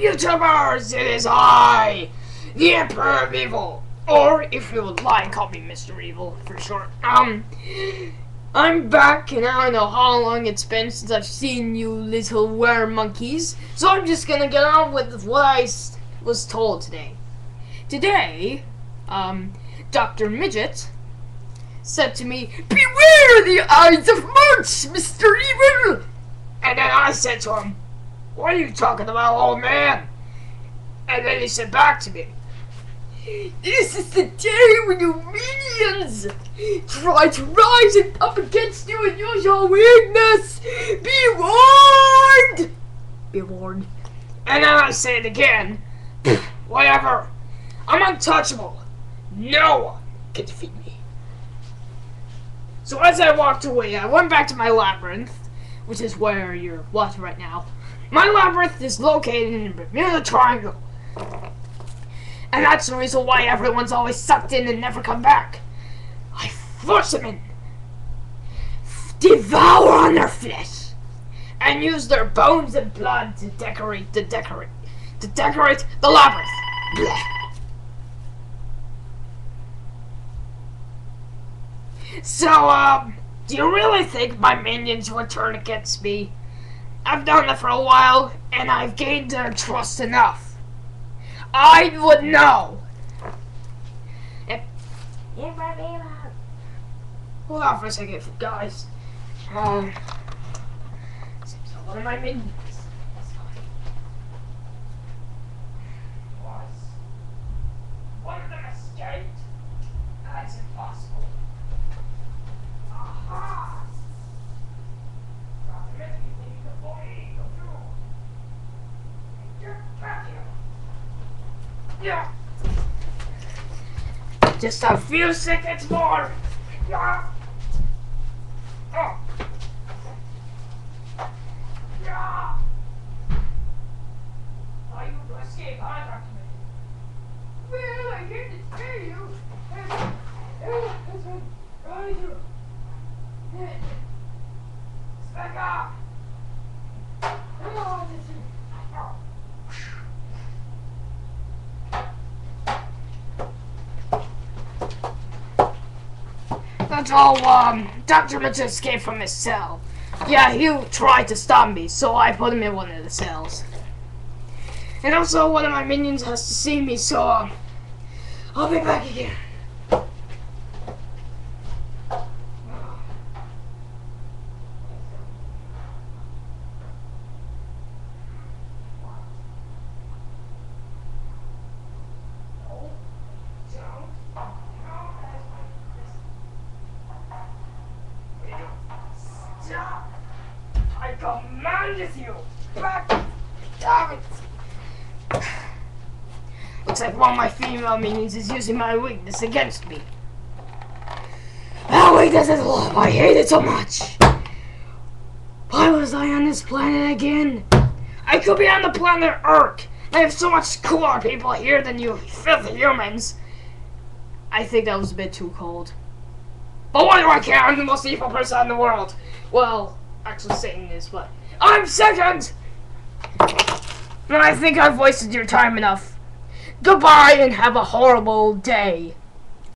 YouTubers? It is I, the Emperor of Evil. Or, if you would like, call me Mr. Evil for short. Um, I'm back, and I don't know how long it's been since I've seen you little were monkeys. So I'm just gonna get on with what I was told today. Today, um, Dr. Midget said to me, Beware the Ides of March, Mr. Evil! And then I said to him, What are you talking about, old man? And then he said back to me, This is the day when you minions try to rise up against you and use your weakness! Be warned! Be warned. And then I say it again, Whatever. I'm untouchable. No one can defeat me. So as I walked away, I went back to my labyrinth, which is where you're watching right now. My labyrinth is located in Bermuda Triangle. And that's the reason why everyone's always sucked in and never come back. I force them in, devour on their flesh, and use their bones and blood to decorate the decorate to decorate the labyrinth. Blech. So, um, do you really think my minions would turn against me? I've done it for a while, and I've gained their trust enough. I would know. If, Hold on for a second, guys. Um, one of my minions. was- One of them escaped. That's impossible. Aha! Dr. Mickey, you need to flee. Go through. Get back here. Yeah. Just a few seconds more. Are you to escape, Dr. Mickey? Well, I to tell you. that's what I do. Back up! Oh, this is- oh. All, um, Dr. Mitchell escaped from his cell. Yeah, he tried to stop me, so I put him in one of the cells. And also, one of my minions has to see me, so, um, I'll be back again. Stop! I commanded you! Back! Damn it! Looks like one of my female minions is using my weakness against me. That weakness is love. I hate it so much. Why was I on this planet again? I could be on the planet Earth. I have so much cooler people here than you filthy humans. I think that was a bit too cold. But why do I care? I'm the most evil person in the world. Well, actually Satan is, but I'm second! And I think I've wasted your time enough. Goodbye and have a horrible day.